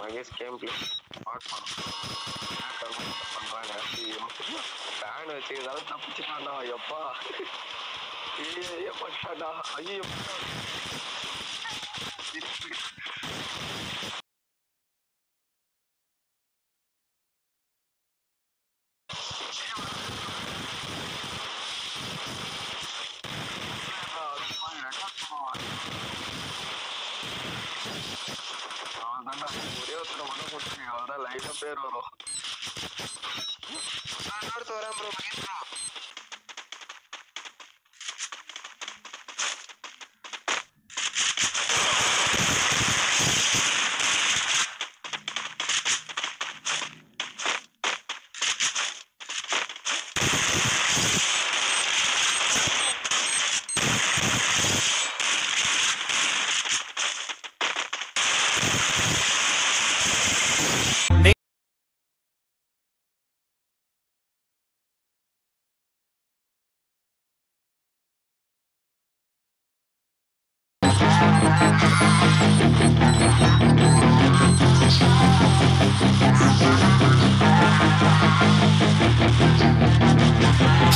Mahesh game play பார்க்கலாம் பண்றாங்க. Fan வச்சுக்கிறதால தப்பிச்சுட்டான்டா எப்பா ஐயோ பட்டாடா ஐயோ. ನನ್ನ ಗುರಿ ಹತ್ರ ಒಳಗೆ ಹೋಗ್ತೀನಿ ಅವರ ಲೈಟ್ ಬೇರೋರು ನೋಡಿ ತೋರಂಬ್ರು Mahendra you Thank you.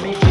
These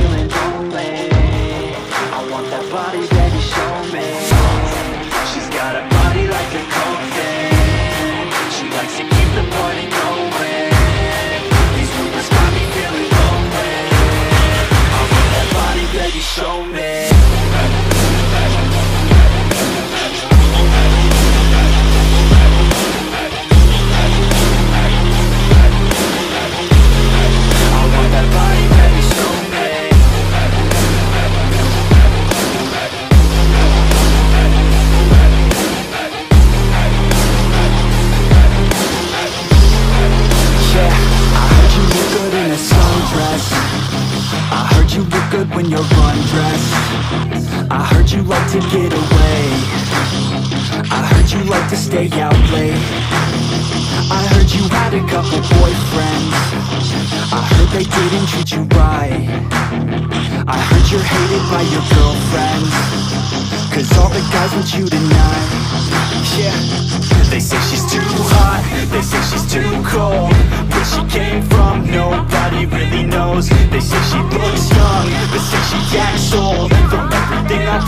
heard you like to get away. I heard you like to stay out late. I heard you had a couple boyfriends. I heard they didn't treat you right. I heard you're hated by your girlfriends. Cause all the guys want you tonight. Yeah. They say she's too hot. They say she's too cold. Where she came from Nobody really knows. They say she looks young But say she acts old. From everything I've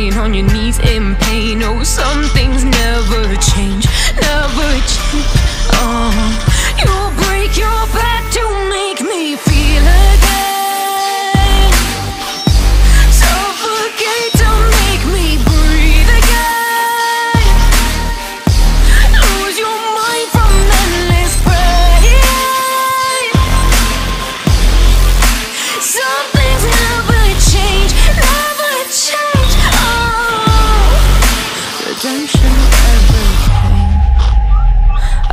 Crying on your knees in pain. Oh, some